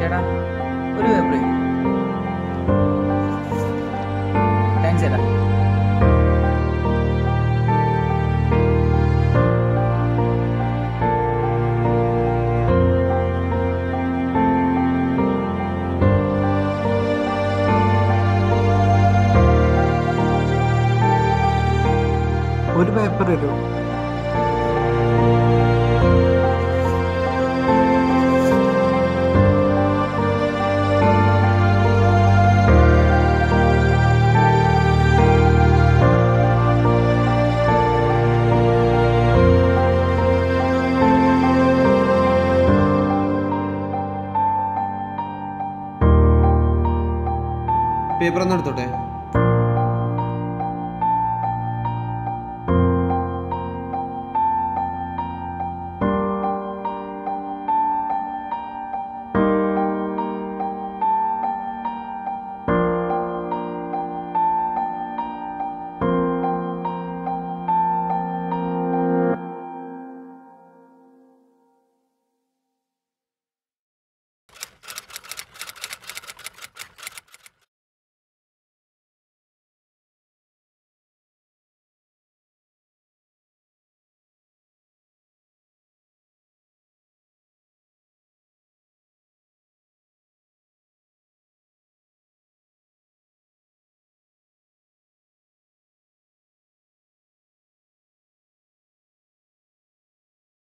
ചേട്ടാ ഒരു പേപ്പർ ഒരു പേപ്പർ തരുമോ പേപ്പർ ഒന്ന് എടുത്തോട്ടെ?